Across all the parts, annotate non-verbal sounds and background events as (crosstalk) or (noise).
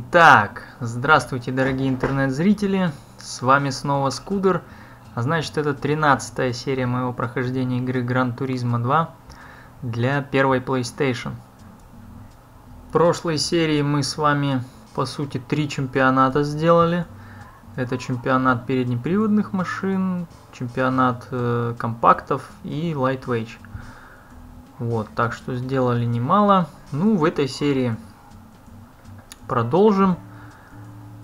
Итак, здравствуйте, дорогие интернет-зрители, с вами снова Скудер, а значит это 13 серия моего прохождения игры Gran Turismo 2 для первой PlayStation. В прошлой серии мы с вами, по сути, три чемпионата сделали. Это чемпионат переднеприводных машин, чемпионат э, компактов и Lightweight. Вот, так что сделали немало. Ну, в этой серии продолжим.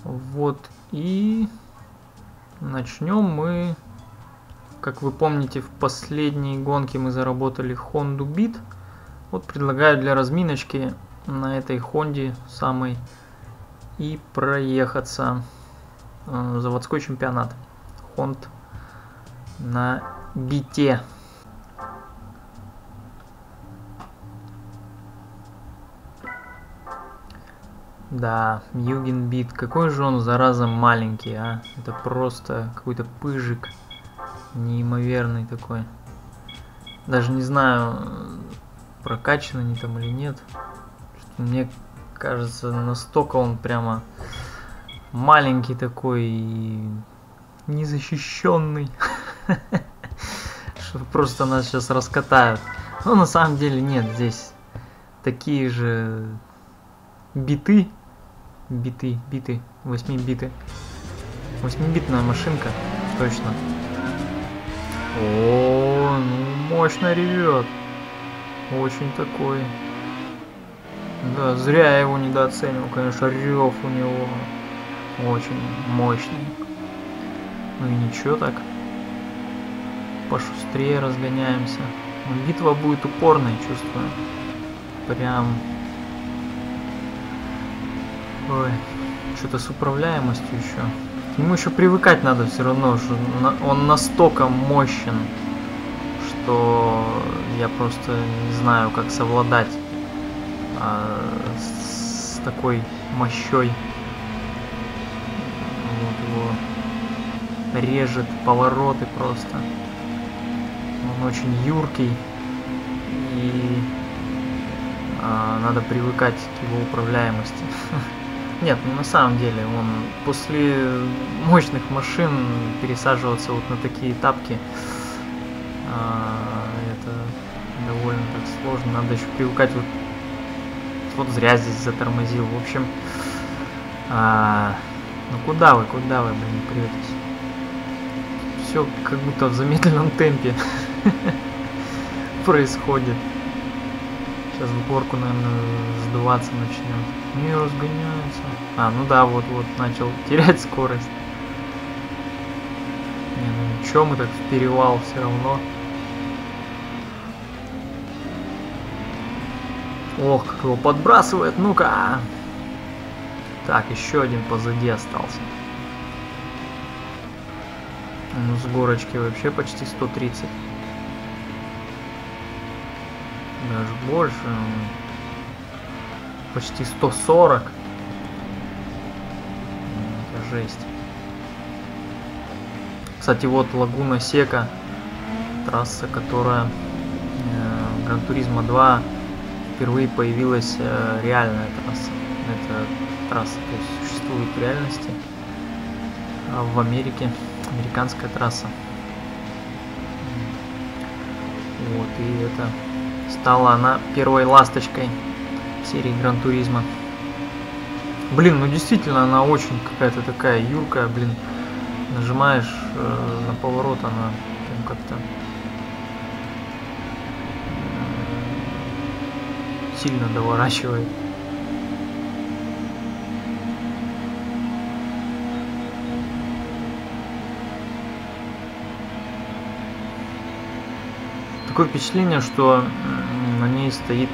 Вот, и начнем мы, как вы помните, в последней гонке мы заработали Honda Beat. Вот предлагаю для разминочки на этой Хонде самой и проехаться э, заводской чемпионат Хонд на бите. Да, Юген Бит, какой же он, зараза, маленький, а? Это просто какой-то пыжик неимоверный такой. Даже не знаю, прокачан они там или нет. Мне кажется, настолько он прямо маленький такой и незащищенный. (laughs) Что просто нас сейчас раскатают. Но на самом деле нет, здесь такие же биты биты, биты, 8 биты. 8-битная машинка, точно. О, ну мощно ревет. Очень такой. Да, зря я его недооценил, конечно, рев у него очень мощный. Ну и ничего так. Пошустрее разгоняемся. Битва будет упорной, чувствую. Прям Ой, что-то с управляемостью еще. К нему еще привыкать надо все равно, что он настолько мощен, что я просто не знаю, как совладать а, с такой мощой. Вот его режет повороты просто. Он очень юркий и а, надо привыкать к его управляемости. (laughs) Нет, ну на самом деле, он после мощных машин пересаживаться вот на такие тапки, а, это довольно так сложно. Надо еще привыкать вот, вот зря здесь затормозил. В общем, а, ну куда вы, куда вы, блин, претесь? Все как будто в замедленном темпе (laughs) происходит. Сейчас горку, наверное, сдуваться начнет. Не разгоняется. А, ну да, вот-вот начал (laughs) терять скорость. Не, ну ничего, мы так в перевал все равно. Ох, как его подбрасывает, ну-ка. Так, еще один позади остался. Ну, с горочки вообще почти 130 даже больше. Почти 140. Это жесть. Кстати, вот Лагуна Сека. Трасса, которая э, Гран Туризма 2 впервые появилась э, реальная трасса. Это трасса, то есть существует в реальности. А в Америке американская трасса. Вот, и это Стала она первой ласточкой серии Гран Туризма. Блин, ну действительно она очень какая-то такая юркая, блин. Нажимаешь э, на поворот, она прям как-то сильно доворачивает. Такое впечатление, что на ней стоит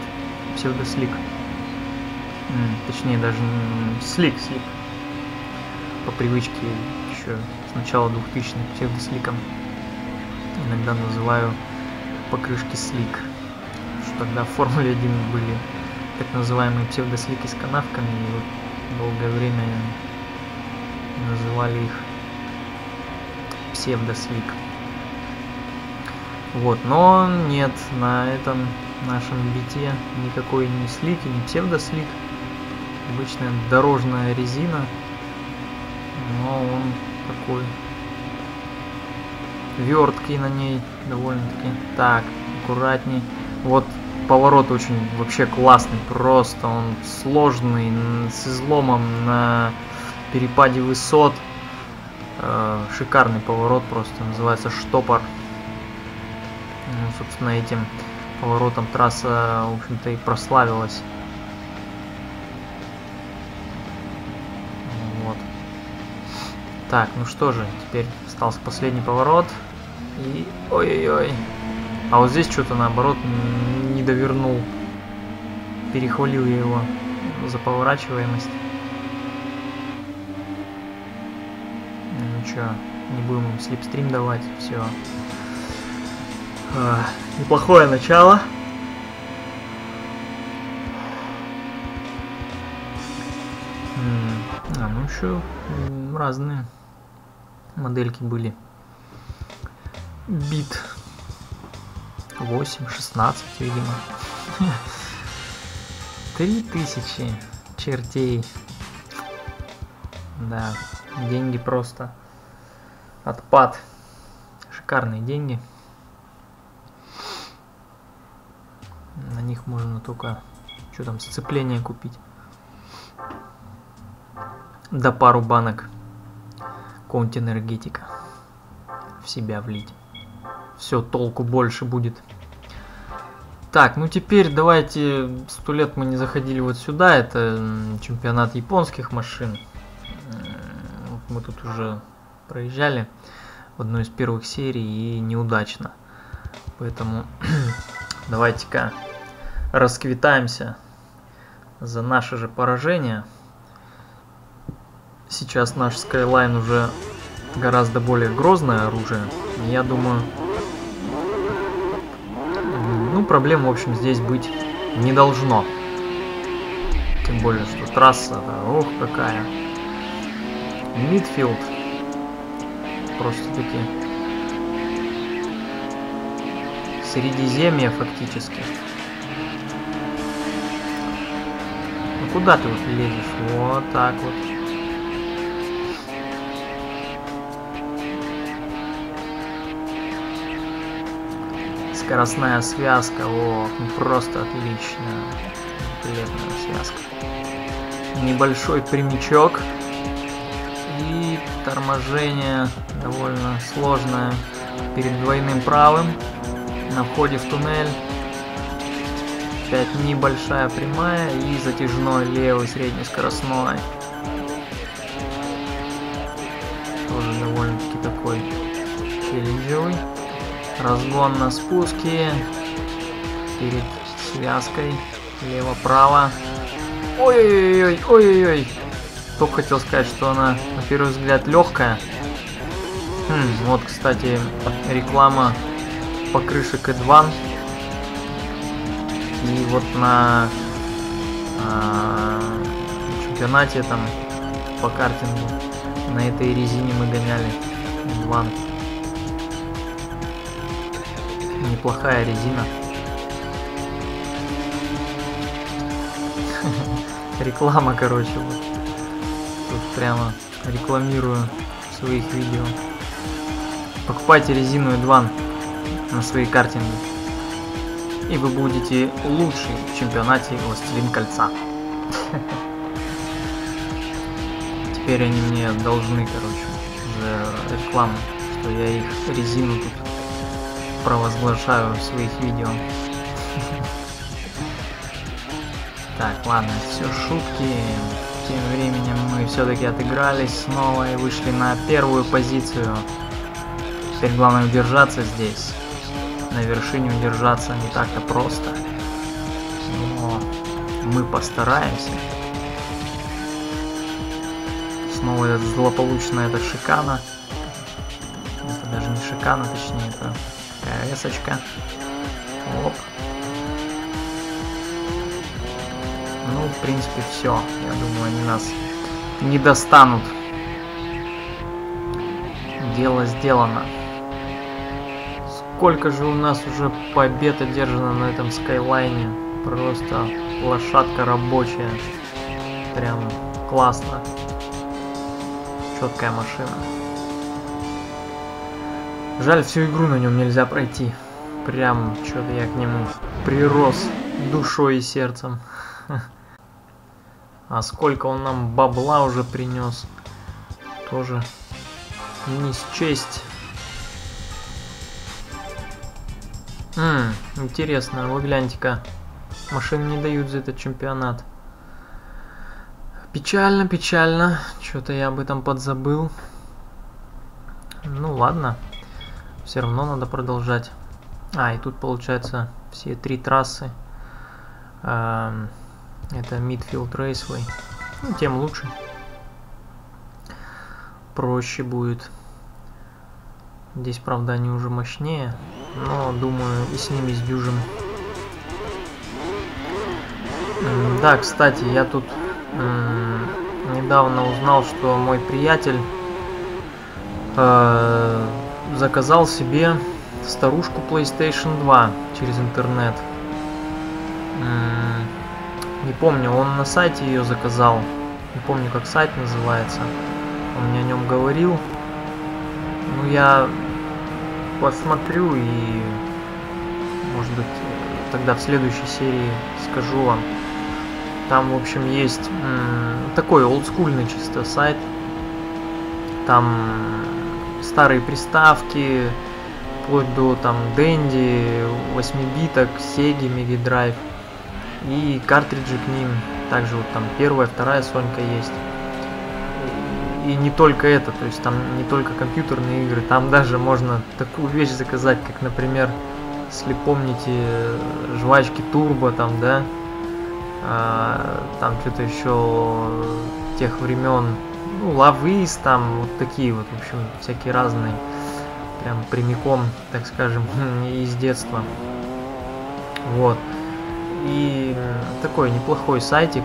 псевдослик. Точнее, даже слик, слик. По привычке еще с начала 2000-х псевдосликом. Иногда называю покрышки слик. Что тогда в Формуле 1 были так называемые псевдослики с канавками. И вот долгое время называли их псевдослик. Вот, но нет, на этом нашем бите никакой не слик и не псевдослик. обычная дорожная резина, но он такой верткий на ней довольно-таки. Так, аккуратней. Вот поворот очень вообще классный, просто он сложный, с изломом на перепаде высот. Э, шикарный поворот просто, называется штопор. Собственно, этим поворотом трасса, в общем-то, и прославилась. Вот. Так, ну что же, теперь остался последний поворот. И... Ой-ой-ой. А вот здесь что-то наоборот не довернул. Перехвалил я его за поворачиваемость. Ну что, не будем им слепстрим давать, все. А, неплохое начало. А, ну еще разные модельки были. Бит 8, 16, видимо. (laughs) 3000 чертей. Да, деньги просто отпад. Шикарные деньги. На них можно только что там сцепление купить. Да пару банок конт энергетика в себя влить. Все, толку больше будет. Так, ну теперь давайте, сто лет мы не заходили вот сюда, это чемпионат японских машин. Мы тут уже проезжали в одной из первых серий и неудачно. Поэтому (clears throat) давайте-ка расквитаемся за наше же поражение. Сейчас наш Skyline уже гораздо более грозное оружие. Я думаю, ну, проблем, в общем, здесь быть не должно. Тем более, что трасса, да, ох, какая. Мидфилд. Просто-таки. Средиземье, фактически. Куда ты вот лезешь? Вот так вот. скоростная связка, о, ну просто отлично. Великолепная связка. Небольшой прямичок. И торможение довольно сложное перед двойным правым. На входе в туннель. Опять небольшая прямая и затяжной левый среднескоростной. Тоже довольно-таки такой челленджевый разгон на спуске перед связкой лево-право. Ой-ой-ой, ой-ой-ой. Только хотел сказать, что она на первый взгляд легкая. Хм, вот, кстати, реклама покрышек Эдван. И вот на а, чемпионате там по картингу на этой резине мы гоняли Эдван неплохая резина. (laughs) Реклама, короче, вот. Тут прямо рекламирую своих видео. Покупайте резину Эдван на свои картинги. И вы будете лучший в чемпионате Властелин Кольца. Теперь они мне должны, короче, за рекламу, что я их резину тут провозглашаю в своих видео. Так, ладно, все шутки. Тем временем мы все-таки отыгрались снова и вышли на первую позицию. Теперь главное удержаться здесь. Вершине удержаться не так-то просто. Но мы постараемся. Снова этот злополучная эта шикана. Это даже не шикана, точнее, это Такая весочка. Оп. Ну, в принципе, все. Я думаю, они нас не достанут. Дело сделано. Сколько же у нас уже побед одержано на этом скайлайне. Просто лошадка рабочая. прям классно. Четкая машина. Жаль, всю игру на нем нельзя пройти. Прям что-то я к нему прирос душой и сердцем. (laughs) А сколько он нам бабла уже принес. Тоже не счесть. Ммм, интересно, вы гляньте-ка. Машины не дают за этот чемпионат. Печально, печально. Что-то я об этом подзабыл. Ну ладно. Все равно надо продолжать. А, и тут получается все три трассы. Эм, это Midfield Raceway. Ну, тем лучше. Проще будет. Здесь, правда, они уже мощнее. Но, думаю, и с ними сдюжим. Да, кстати, я тут недавно узнал, что мой приятель э, заказал себе старушку PlayStation 2 через интернет. Не помню, он на сайте ее заказал. Не помню, как сайт называется. Он мне о нем говорил. Ну, я посмотрю и, может быть, тогда в следующей серии скажу вам. Там, в общем, есть такой олдскульный чисто сайт. Там старые приставки, вплоть до там Dendy, 8 биток, Sega, Mega Drive и картриджи к ним. Также вот там первая, вторая Сонька есть. И не только это, то есть там не только компьютерные игры, там даже можно такую вещь заказать, как, например, если помните, жвачки Турбо там, да, а, там что-то еще тех времен, ну, лавыс там, вот такие вот, в общем, всякие разные, прям прямиком, так скажем, (laughs) из детства. Вот. И такой неплохой сайтик.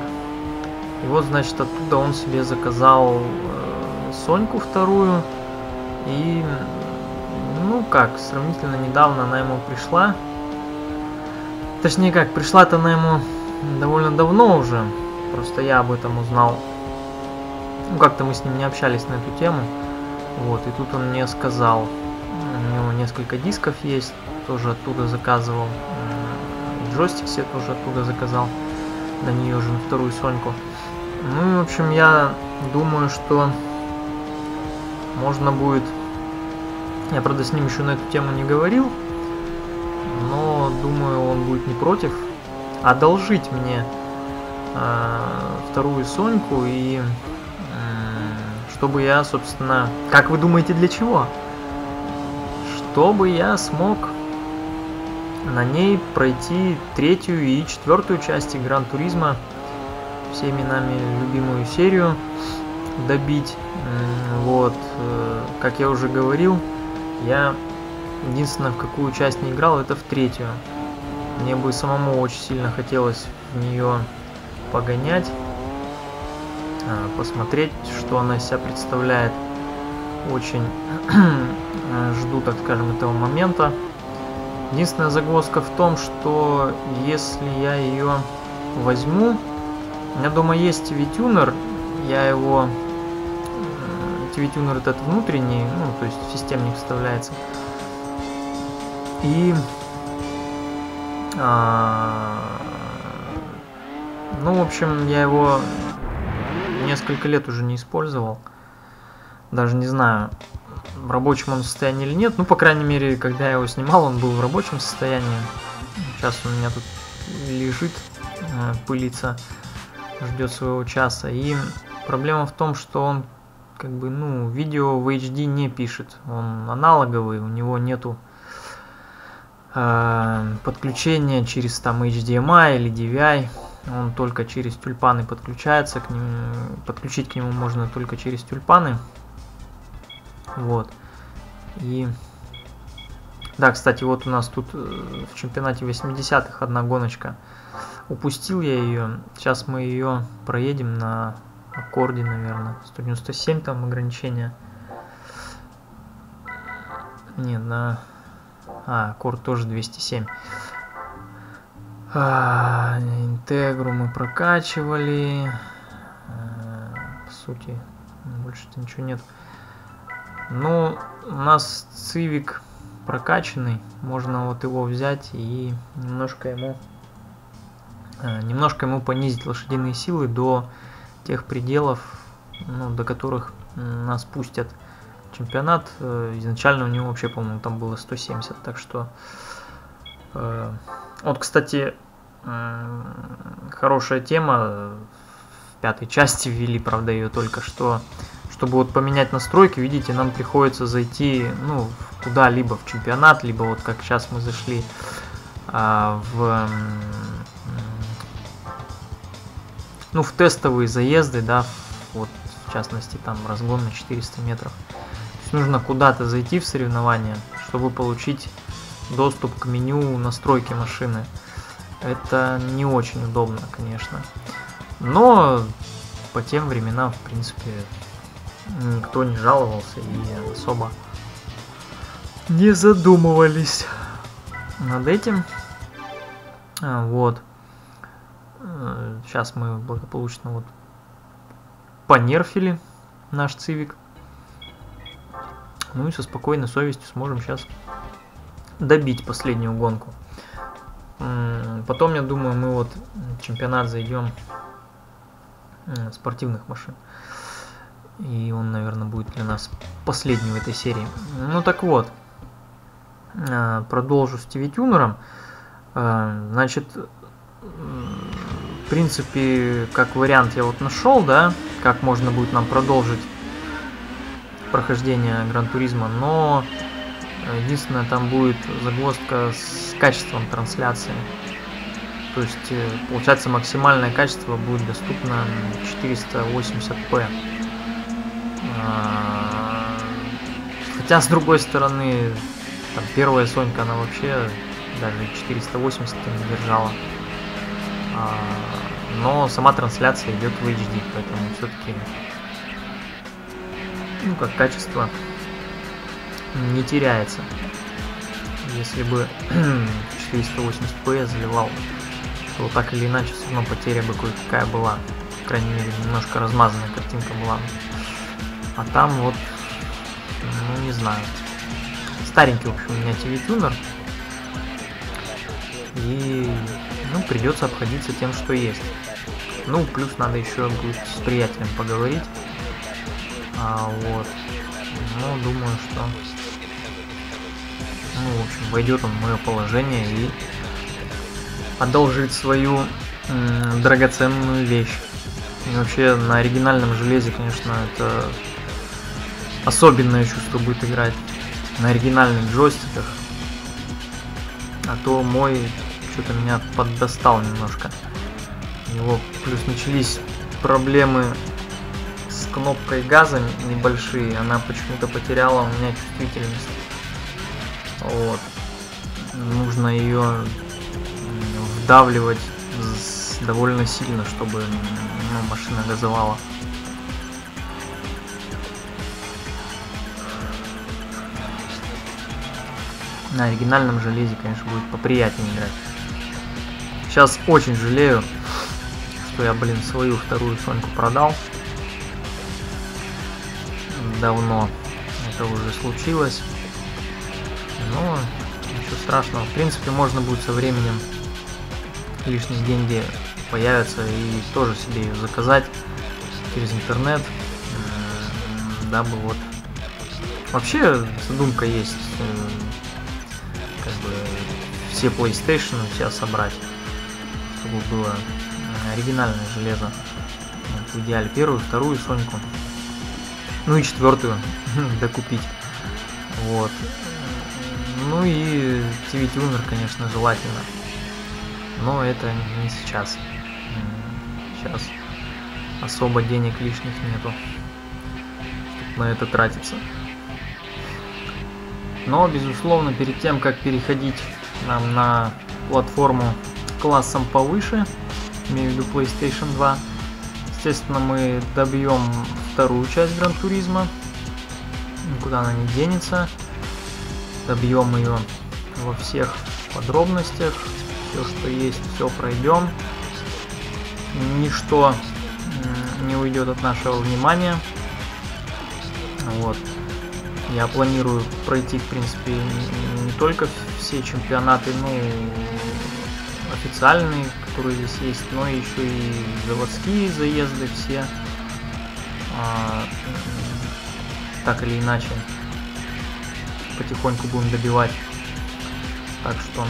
И вот, значит, оттуда он себе заказал э, Соньку вторую. И, ну как, сравнительно недавно она ему пришла. Точнее как, пришла-то она ему довольно давно уже. Просто я об этом узнал. Ну, как-то мы с ним не общались на эту тему. Вот, и тут он мне сказал. У него несколько дисков есть, тоже оттуда заказывал джойстик себе тоже оттуда заказал. На нее уже на вторую Соньку. Ну, в общем, я думаю, что можно будет... Я, правда, с ним еще на эту тему не говорил, но думаю, он будет не против одолжить мне э, вторую Соньку и э, чтобы я, собственно, как вы думаете, для чего? Чтобы я смог на ней пройти третью и четвертую части Гран Туризма, всеми нами любимую серию добить. Вот, э, как я уже говорил, я единственное в какую часть не играл, это в третью. Мне бы самому очень сильно хотелось в нее погонять, а, посмотреть, что она из себя представляет. Очень жду, так скажем, этого момента. Единственная загвоздка в том, что если я ее возьму, меня дома есть TV-тюнер, я его... TV-тюнер этот внутренний, ну, то есть системник вставляется. И... А, ну, в общем, я его несколько лет уже не использовал. Даже не знаю, в рабочем он состоянии или нет. Ну, по крайней мере, когда я его снимал, он был в рабочем состоянии. Сейчас у меня тут лежит, э, пылится, ждет своего часа. И проблема в том, что он как бы, ну, видео в HD не пишет. Он аналоговый, у него нету э, подключения через там HDMI или DVI. Он только через тюльпаны подключается, к нему, подключить к нему можно только через тюльпаны. Вот. И... Да, кстати, вот у нас тут э, в чемпионате 80-х одна гоночка. Упустил я ее. Сейчас мы ее проедем на аккорде, наверное. 197 там ограничение. Не, на... А, аккорд тоже 207. А, интегру мы прокачивали. по сути. Больше-то ничего нет. Ну, у нас Цивик прокачанный. Можно вот его взять и немножко ему э, немножко ему понизить лошадиные силы до тех пределов, ну, до которых нас пустят чемпионат. Э, изначально у него вообще, по-моему, там было 170, так что... Э, вот, кстати, хорошая тема. В пятой части ввели, правда, ее только что. Чтобы вот поменять настройки, видите, нам приходится зайти, ну, куда-либо в чемпионат, либо вот как сейчас мы зашли а, в ну, в тестовые заезды, да, вот, в частности, там разгон на 400 метров. То есть нужно куда-то зайти в соревнования, чтобы получить доступ к меню настройки машины. Это не очень удобно, конечно. Но по тем временам, в принципе, никто не жаловался и особо не задумывались над этим. А, вот. Сейчас мы благополучно вот понерфили наш цивик. Ну и со спокойной совестью сможем сейчас добить последнюю гонку. Потом, я думаю, мы вот чемпионат зайдем спортивных машин. И он, наверное, будет для нас последний в этой серии. Ну так вот, а, продолжу с TV тюнером. А, значит, в принципе, как вариант я вот нашел, да, как можно будет нам продолжить прохождение Гран-туризма, но единственное, там будет загвоздка с качеством трансляции. То есть, э, получается, максимальное качество будет доступно 480p. А, хотя, с другой стороны, там первая Сонька, она вообще даже 480 не держала. А, но сама трансляция идет в HD, поэтому все-таки, ну, как качество не теряется. Если бы (clears throat) 480p заливал, то так или иначе все равно потеря бы кое-какая была. По крайней мере, немножко размазанная картинка была. А там вот, ну не знаю. Старенький, в общем, у меня TV-тюнер. И ну, придется обходиться тем, что есть. Ну, плюс надо еще будет с приятелем поговорить. А, вот. Ну, думаю, что... Ну, в общем, войдет он в мое положение и одолжит свою драгоценную вещь. И вообще, на оригинальном железе, конечно, это особенное чувство будет играть. На оригинальных джойстиках. А то мой что-то меня поддостал немножко. У него плюс начались проблемы с кнопкой газа небольшие, она почему-то потеряла у меня чувствительность. Вот. Нужно ее вдавливать довольно сильно, чтобы ну, машина газовала. На оригинальном железе, конечно, будет поприятнее играть. Сейчас очень жалею, что я, блин, свою вторую Соньку продал. Давно это уже случилось. Но ничего страшного. В принципе, можно будет со временем лишние деньги появятся и тоже себе ее заказать через интернет, дабы вот вообще задумка есть э, как бы все PlayStation себя собрать чтобы было оригинальное железо. Вот, в идеале первую, вторую Соньку. Ну и четвертую (laughs) докупить. Вот. Ну и TV Tuner, конечно, желательно. Но это не сейчас. Сейчас особо денег лишних нету, на это тратиться. Но, безусловно, перед тем, как переходить нам на платформу классом повыше, имею в виду PlayStation 2. Естественно, мы добьем вторую часть Гран Туризма, никуда она не денется. Добьем ее во всех подробностях, все, что есть, все пройдем. Ничто не уйдет от нашего внимания. Вот. Я планирую пройти, в принципе, не только все чемпионаты, ну, официальные, которые здесь есть, но еще и заводские заезды все. А, так или иначе, потихоньку будем добивать. Так что...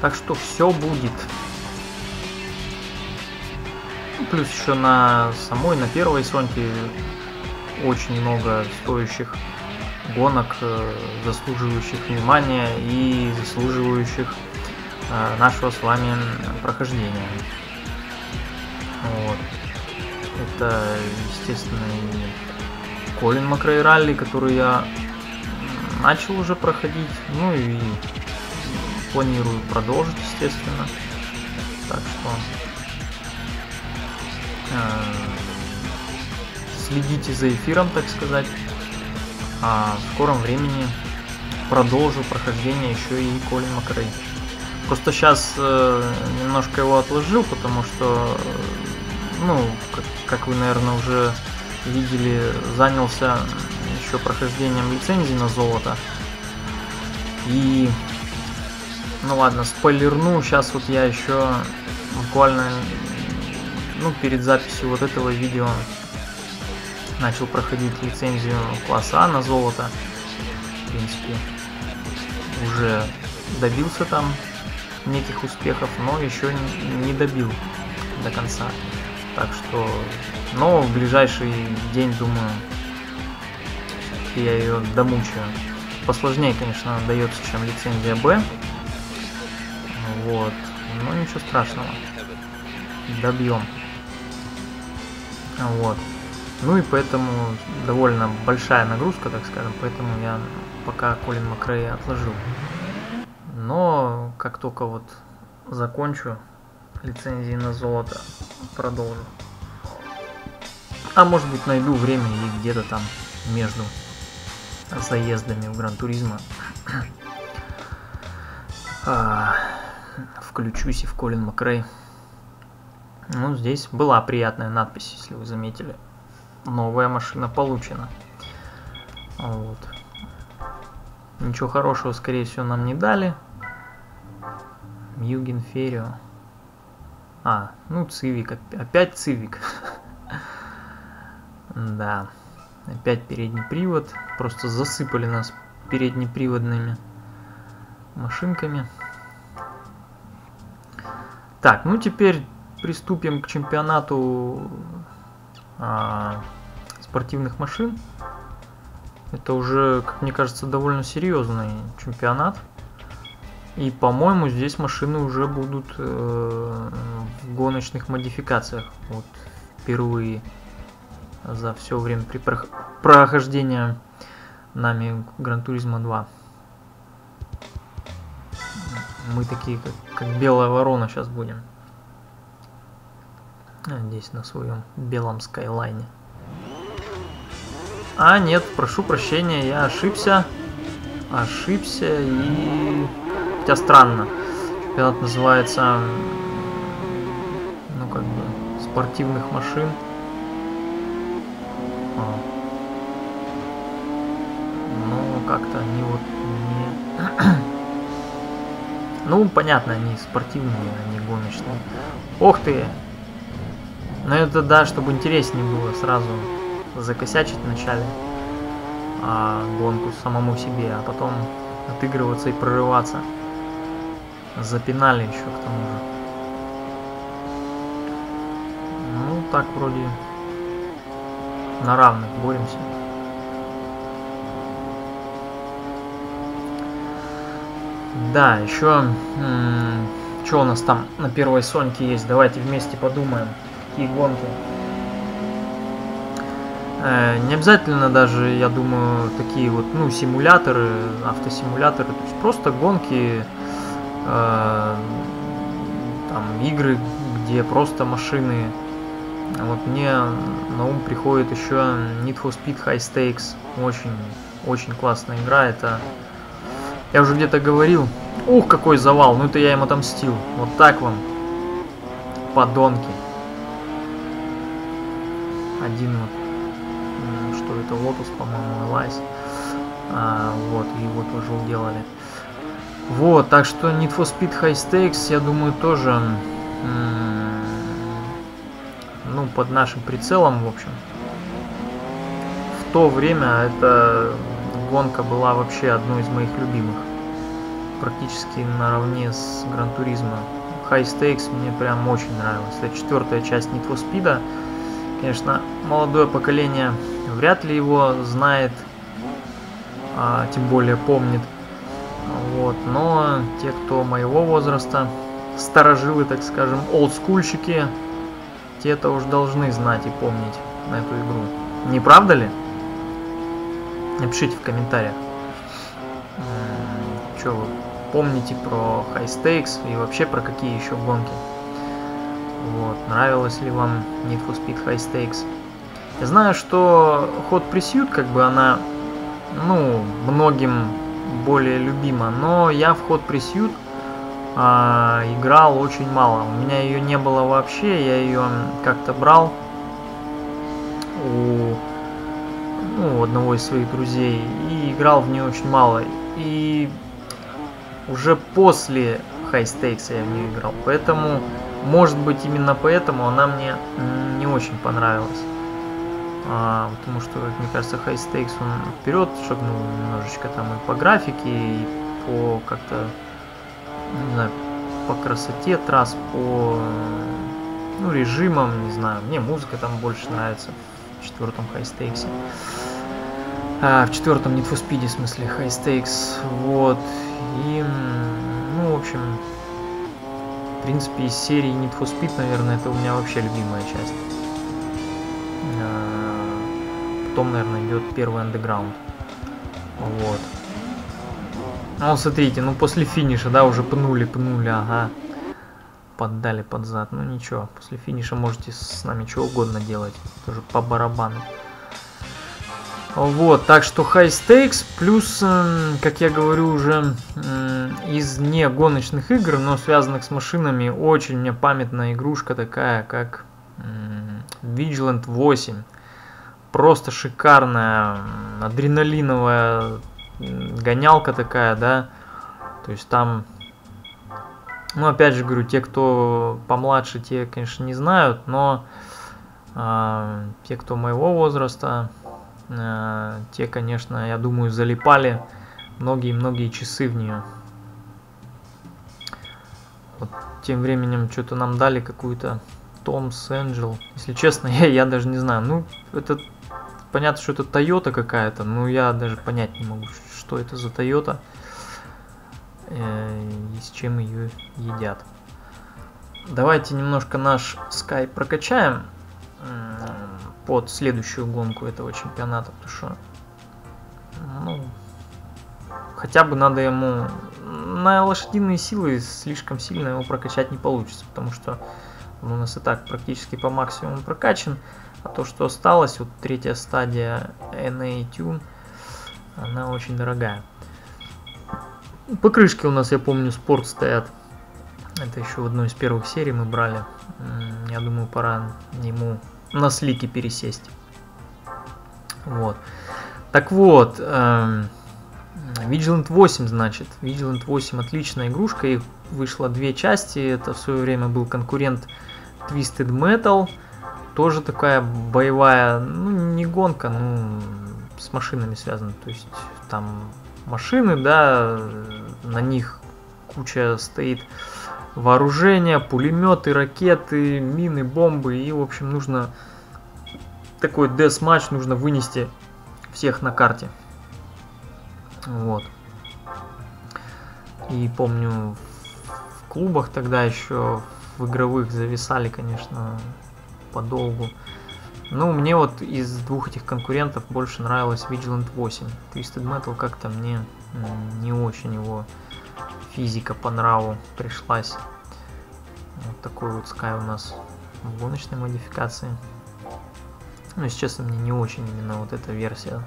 Так что все будет. Плюс еще на самой, на первой Соньке очень много стоящих гонок, э, заслуживающих внимания и заслуживающих э, нашего с вами прохождения. Вот. Это, естественно, и Колин Макрей Ралли, который я начал уже проходить, ну и планирую продолжить, естественно. Так что э, следите за эфиром, так сказать. А в скором времени продолжу прохождение еще и Колин Макрей. Просто сейчас э, немножко его отложил, потому что, ну, как, как вы, наверное, уже видели, занялся еще прохождением лицензии на золото. И, ну ладно, спойлерну, сейчас вот я еще буквально, ну, перед записью вот этого видео начал проходить лицензию класса А на золото. В принципе, уже добился там неких успехов, но еще не добил до конца. Так что, но в ближайший день, думаю, я ее домучаю. Посложнее, конечно, дается, чем лицензия Б. Вот. Но ничего страшного. Добьем. Вот. Ну и поэтому довольно большая нагрузка, так скажем, поэтому я пока Колин Макрей отложил. Но как только вот закончу лицензии на золото, продолжу. А может быть найду время и где-то там между заездами в Гран Туризма (clears throat) а, включусь и в Колин Макрей. Ну, здесь была приятная надпись, если вы заметили новая машина получена. Вот. Ничего хорошего, скорее всего, нам не дали. Мьюгин Ферио. А, ну Цивик. Опять Цивик. (laughs) да. Опять передний привод. Просто засыпали нас переднеприводными машинками. Так, ну теперь приступим к чемпионату а, спортивных машин. Это уже, как мне кажется, довольно серьезный чемпионат. И, по-моему, здесь машины уже будут э, в гоночных модификациях. Вот впервые за все время при прохождении нами Гран Туризма 2. Мы такие, как, как белая ворона сейчас будем. Здесь на своем белом скайлайне. А, нет, прошу прощения, я ошибся. Ошибся и... Хотя странно. Чемпионат называется... Ну, как бы, спортивных машин. А. Ну, как-то они вот не... (clears throat) ну, понятно, они спортивные, они гоночные. Ох ты! Но это да, чтобы интереснее было сразу закосячить вначале а, гонку самому себе, а потом отыгрываться и прорываться. Запинали еще к тому же. Ну, так вроде на равных боремся. Да, еще... Что у нас там на первой Соньке есть? Давайте вместе подумаем такие гонки. Э, не обязательно даже, я думаю, такие вот, ну, симуляторы, автосимуляторы, то есть просто гонки, э, там, игры, где просто машины. Вот мне на ум приходит еще Need for Speed High Stakes, очень, очень классная игра, это... Я уже где-то говорил, ух, какой завал, ну это я им отомстил, вот так вам подонки. Один вот, что это, Lotus, по-моему, Elise. А, вот, его тоже уделали. Вот, так что Need for Speed High Stakes, я думаю, тоже ну, под нашим прицелом, в общем. В то время эта гонка была вообще одной из моих любимых. Практически наравне с Гран Туризмо. High Stakes мне прям очень нравилась. Это четвертая часть Need for Speed. Конечно, молодое поколение вряд ли его знает, а, тем более помнит. Вот, но те, кто моего возраста, старожилы, так скажем, олдскульщики, те-то уж должны знать и помнить на эту игру. Не правда ли? Напишите в комментариях. Что вы помните про High Stakes и вообще про какие еще гонки? Вот, нравилось ли вам Need for Speed High Stakes? Я знаю, что Hot Pursuit, как бы она, ну, многим более любима, но я в Hot Pursuit а, играл очень мало. У меня ее не было вообще, я ее как-то брал у, ну, одного из своих друзей и играл в нее очень мало. И уже после High Stakes я в нее играл. Поэтому, может быть, именно поэтому она мне не очень понравилась. А, потому что, мне кажется, High Stakes он вперед шагнул немножечко там и по графике, и по как-то не знаю, по красоте трасс, по ну, режимам, не знаю, мне музыка там больше нравится в четвертом High Stakes. А, в четвертом Need for Speed, в смысле, High Stakes, вот, и, ну, в общем, в принципе, из серии Need for Speed, наверное, это у меня вообще любимая часть. А, потом, наверное, идет первый Underground, вот. Ну, смотрите, ну после финиша, да, уже пнули, пнули, ага. Поддали под зад. Ну ничего, после финиша можете с нами что угодно делать. Тоже по барабану. Вот, так что high stakes, плюс, эм, как я говорю уже, из не гоночных игр, но связанных с машинами, очень мне памятная игрушка такая, как Vigilant 8. Просто шикарная, адреналиновая гонялка такая, да. То есть там, ну опять же говорю, те, кто помладше, те, конечно, не знают, но э, те, кто моего возраста, э, те, конечно, я думаю, залипали многие-многие часы в нее. Вот тем временем что-то нам дали какую-то Томс Энджел. Если честно, (laughs) я, я даже не знаю. Ну, это понятно, что это Toyota какая-то, но я даже понять не могу, что это за Toyota э, и с чем ее едят. Давайте немножко наш Sky прокачаем под следующую гонку этого чемпионата, потому что ну, хотя бы надо ему на лошадиные силы слишком сильно его прокачать не получится, потому что он у нас и так практически по максимуму прокачан, а то, что осталось, вот третья стадия NA Tune, она очень дорогая. Покрышки у нас, я помню, спорт стоят. Это еще в одной из первых серий мы брали. Я думаю, пора ему на слики пересесть. Вот. Так вот, эм, Vigilant 8, значит. Vigilant 8 отличная игрушка. Их вышло две части. Это в свое время был конкурент Twisted Metal. Тоже такая боевая, ну, не гонка, ну, с машинами связано. То есть там машины, да, на них куча стоит вооружения, пулеметы, ракеты, мины, бомбы. И, в общем, нужно такой дес-матч, нужно вынести всех на карте. Вот. И помню, в клубах тогда еще, в игровых зависали, конечно, подолгу. Ну, мне вот из двух этих конкурентов больше нравилась Vigilant 8. Twisted Metal как-то мне не очень его физика по нраву пришлась. Вот такой вот Sky у нас в гоночной модификации. Ну, если честно, мне не очень именно вот эта версия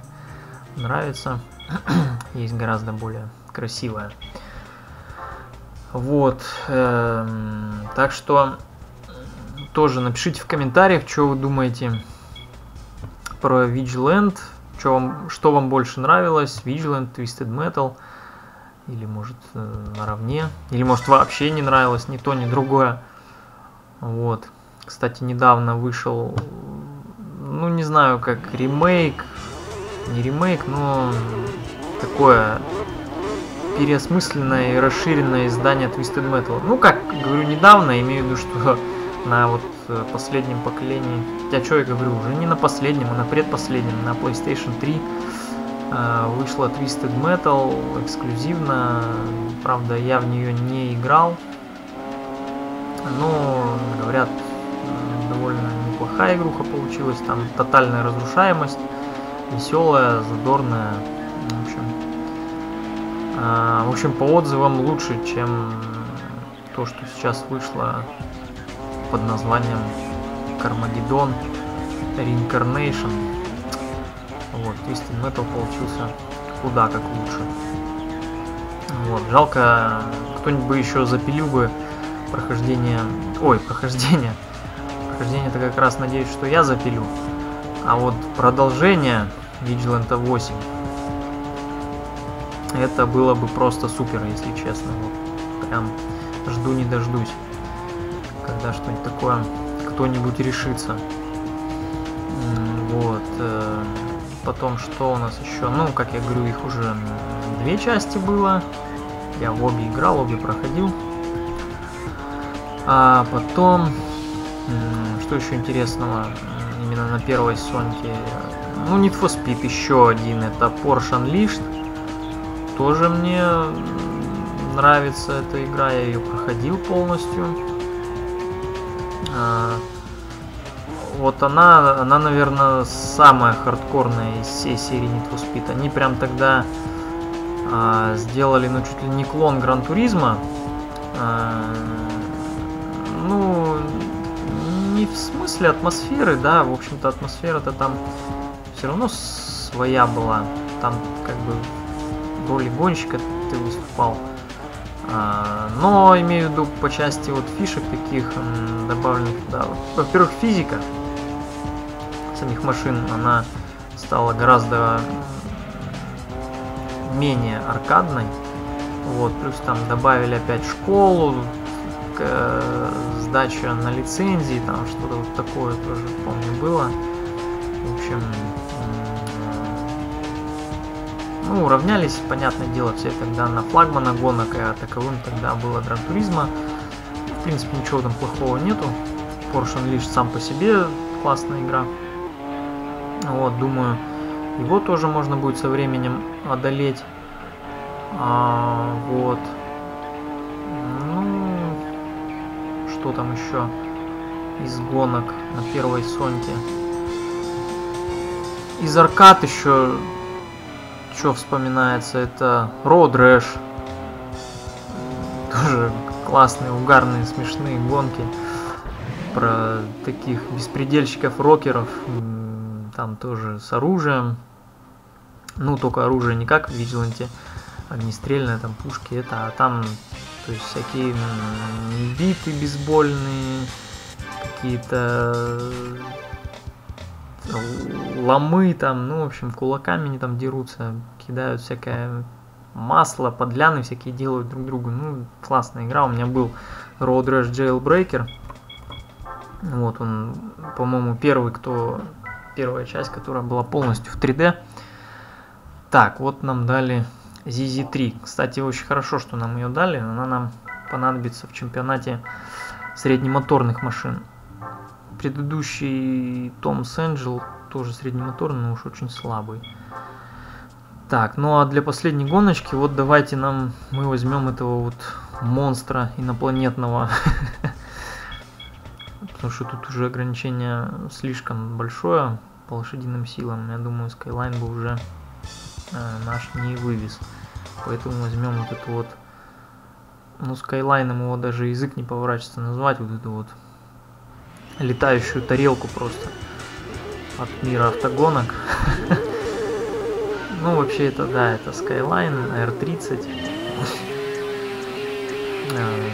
нравится. (clears throat) Есть гораздо более красивая. Вот. Эм, так что тоже напишите в комментариях, что вы думаете про Vigilant, что вам, что вам больше нравилось, Vigilant, Twisted Metal, или может э, наравне, или может вообще не нравилось ни то, ни другое. Вот. Кстати, недавно вышел, ну не знаю, как ремейк, не ремейк, но такое переосмысленное и расширенное издание Twisted Metal. Ну как, говорю, недавно, имею в виду, что (laughs) на вот э, последнем поколении, я что я говорю, уже не на последнем, а на предпоследнем, на PlayStation 3 э, вышла Twisted Metal эксклюзивно, правда я в нее не играл, но говорят, довольно неплохая игруха получилась, там тотальная разрушаемость, веселая, задорная, в общем, э, в общем по отзывам лучше, чем то, что сейчас вышло под названием Кармагеддон Reincarnation. Twisted Metal получился куда как лучше. Вот, жалко, кто-нибудь бы еще запилил бы прохождение... Ой, прохождение. Прохождение это как раз надеюсь, что я запилю. А вот продолжение Vigilant 8 это было бы просто супер, если честно. Вот прям жду не дождусь когда что-нибудь такое кто-нибудь решится. Вот. Потом что у нас еще? Ну, как я говорю, их уже две части было. Я в обе играл, обе проходил. А потом, что еще интересного, именно на первой Соньке, ну, Need for Speed еще один, это Porsche Unleashed. Тоже мне нравится эта игра, я ее проходил полностью. Вот она, она, наверное, самая хардкорная из всей серии Need for Speed. Они прям тогда а, сделали, ну, чуть ли не клон Гран Туризма. А, ну, не в смысле атмосферы, да, в общем-то атмосфера-то там все равно своя была. Там как бы в роли гонщика ты выступал. А, но имею в виду по части вот фишек таких добавленных туда. Во-первых, физика самих машин, она стала гораздо менее аркадной. Вот, плюс там добавили опять школу, сдача на лицензии, там что-то вот такое тоже, помню, было. В общем, ну, равнялись, понятное дело, все тогда на флагмана гонок, а таковым тогда было Гран Туризма. В принципе, ничего там плохого нету. Porsche Unleashed сам по себе классная игра. Вот, думаю, его тоже можно будет со временем одолеть. А, вот. Ну, что там еще из гонок на первой Соньке? Из аркад еще что вспоминается, это Rash. Тоже классные, угарные, смешные гонки про таких беспредельщиков-рокеров. Там тоже с оружием. Ну, только оружие не как в Vigilante, огнестрельное, там пушки, это, а там, то есть всякие биты бейсбольные, какие-то ломы там, ну, в общем, кулаками они там дерутся, кидают всякое масло, подляны всякие делают друг другу. Ну, классная игра. У меня был Road Rash Jailbreaker. Вот он, по-моему, первый, кто... Первая часть, которая была полностью в 3D. Так, вот нам дали ZZ3. Кстати, очень хорошо, что нам ее дали. Она нам понадобится в чемпионате среднемоторных машин. Предыдущий Том Сэнджел тоже среднемоторный, но уж очень слабый. Так, ну а для последней гоночки, вот давайте нам, мы возьмем этого вот монстра инопланетного. (laughs) Потому что тут уже ограничение слишком большое по лошадиным силам. Я думаю, Skyline бы уже э, наш не вывез. Поэтому возьмем вот эту вот... Ну, Skyline его даже язык не поворачивается назвать. Вот эту вот летающую тарелку просто от мира автогонок. (laughs) Ну, вообще это, да, это Skyline R30. Э,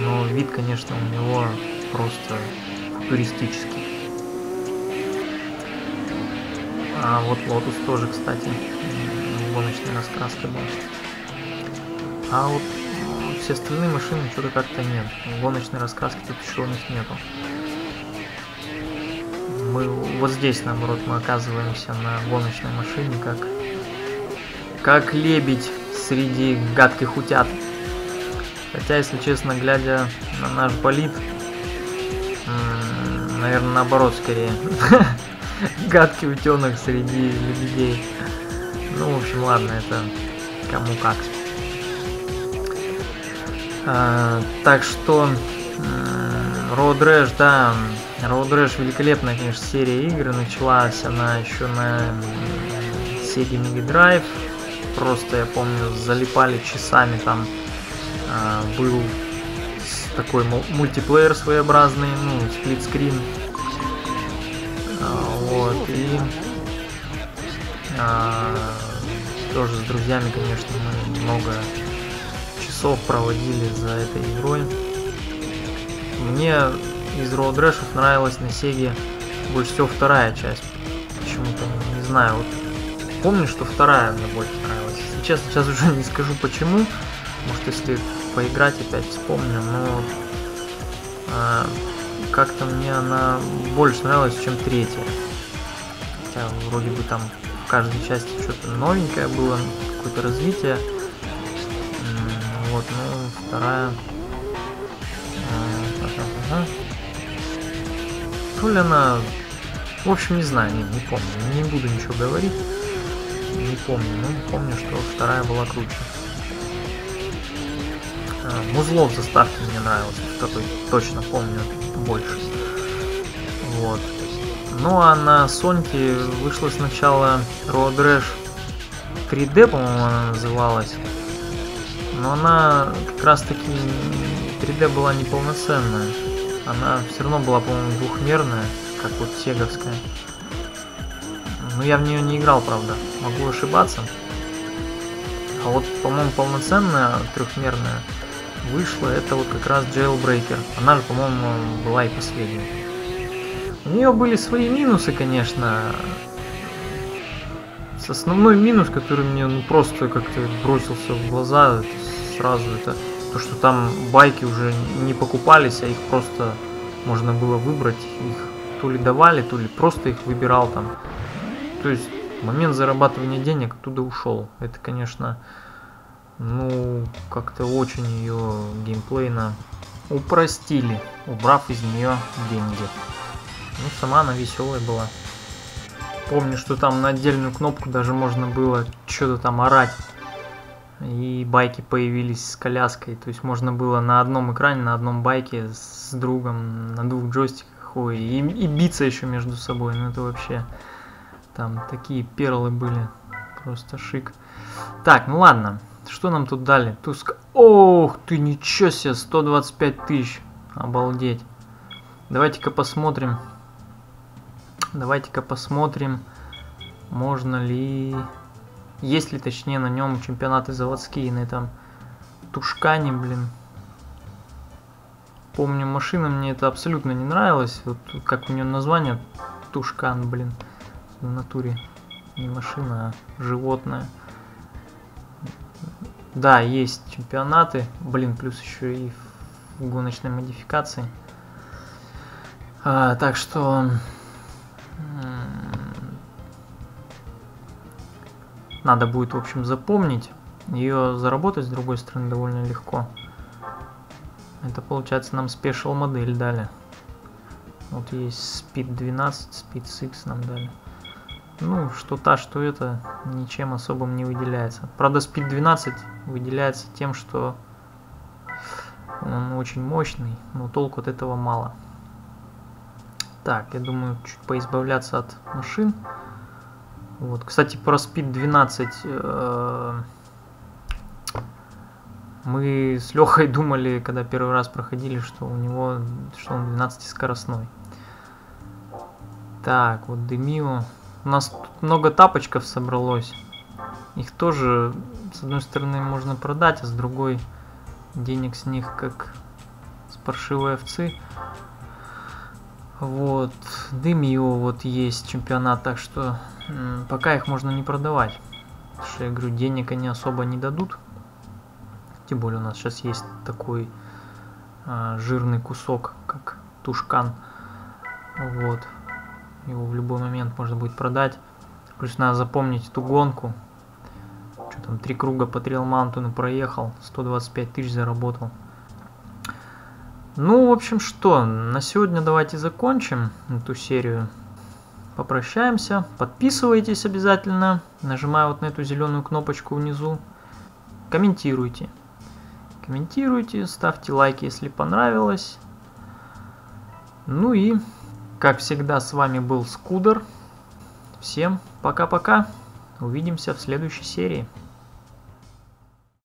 но вид, конечно, у него просто туристический. А вот Lotus тоже, кстати, гоночной раскраской был. А вот все остальные машины что-то как-то нет. Гоночной раскраски тут еще у них нету. Мы вот здесь, наоборот, мы оказываемся на гоночной машине, как, как лебедь среди гадких утят. Хотя, если честно, глядя на наш болид, наверное, наоборот, скорее. (laughs) Гадкий утенок среди лебедей. Ну, в общем, ладно, это кому как. А, так что Road Rash, да, Road Rash великолепная, конечно, серия игр. Началась она еще на Sega Mega Drive. Просто, я помню, залипали часами там. А, был такой мультиплеер своеобразный, ну, сплитскрин. А, вот, и а, тоже с друзьями, конечно, мы много часов проводили за этой игрой. Мне из Road Rash нравилась на Сеге больше всего вторая часть. Почему-то, не знаю, вот помню, что вторая мне больше нравилась. Честно, сейчас уже (laughs) не скажу почему. Может, если поиграть опять вспомню, но а, как-то мне она больше нравилась, чем третья. Хотя вроде бы там в каждой части что-то новенькое было, какое-то развитие. Вот, ну, вторая... То ли она... В общем, не знаю, не, не помню. Не буду ничего говорить. Не помню, но помню, что вторая была круче. Музлов заставки мне нравился. Такой точно помню больше. Вот. Ну а на Соньке вышла сначала Road Rash 3D, по-моему, она называлась. Но она как раз таки 3D была неполноценная. Она все равно была, по-моему, двухмерная, как вот сеговская. Но я в нее не играл, правда. Могу ошибаться. А вот, по-моему, полноценная трехмерная вышла, это вот как раз Jailbreaker. Она же, по-моему, была и последняя. У нее были свои минусы, конечно. С основной минус, который мне ну, просто как-то бросился в глаза это сразу, это то, что там байки уже не покупались, а их просто можно было выбрать. Их то ли давали, то ли просто их выбирал там. То есть момент зарабатывания денег оттуда ушел. Это, конечно, ну, как-то очень ее геймплейно упростили, убрав из нее деньги. Ну, сама она веселая была. Помню, что там на отдельную кнопку даже можно было что-то там орать. И байки появились с коляской. То есть можно было на одном экране, на одном байке с другом, на двух джойстиках. Ой, и, и биться еще между собой. Ну это вообще... Там такие перлы были. Просто шик. Так, ну ладно. Что нам тут дали? Туск... Ох ты, ничего себе, 125 тысяч. Обалдеть. Давайте-ка посмотрим. Давайте-ка посмотрим, можно ли... Есть ли, точнее, на нем чемпионаты заводские, на этом Тушкане, блин. Помню, машина мне это абсолютно не нравилась. Вот как у нее название Тушкан, блин. В натуре. Не машина, а животное. Да, есть чемпионаты. Блин, плюс еще и в гоночной модификации. А, так что надо будет, в общем, запомнить. Ее заработать, с другой стороны, довольно легко. Это, получается, нам спешил модель дали. Вот есть Speed 12, Speed 6 нам дали. Ну, что та, что это, ничем особым не выделяется. Правда, Speed 12 выделяется тем, что он очень мощный, но толку от этого мало. Так, я думаю, чуть поизбавляться от машин. Вот, кстати, про Speed 12 э, мы с Лехой (laughs) думали, когда первый раз проходили, что у него, что он 12 скоростной. Так, вот Демио. У нас тут много тапочков собралось. Их тоже, с одной стороны, можно продать, а с другой денег с них как с паршивой овцы. Вот, Дымио вот есть чемпионат, так что пока их можно не продавать. Потому что, я говорю, денег они особо не дадут. Тем более у нас сейчас есть такой а, жирный кусок, как Tuscan. Вот. Его в любой момент можно будет продать. Плюс надо запомнить эту гонку. Там, три круга по Trail Mountain у проехал, 125 тысяч заработал. Ну, в общем, что, на сегодня давайте закончим эту серию. Попрощаемся. Подписывайтесь обязательно, нажимая вот на эту зеленую кнопочку внизу. Комментируйте. Комментируйте, ставьте лайки, если понравилось. Ну и, как всегда, с вами был Скудер. Всем пока-пока. Увидимся в следующей серии.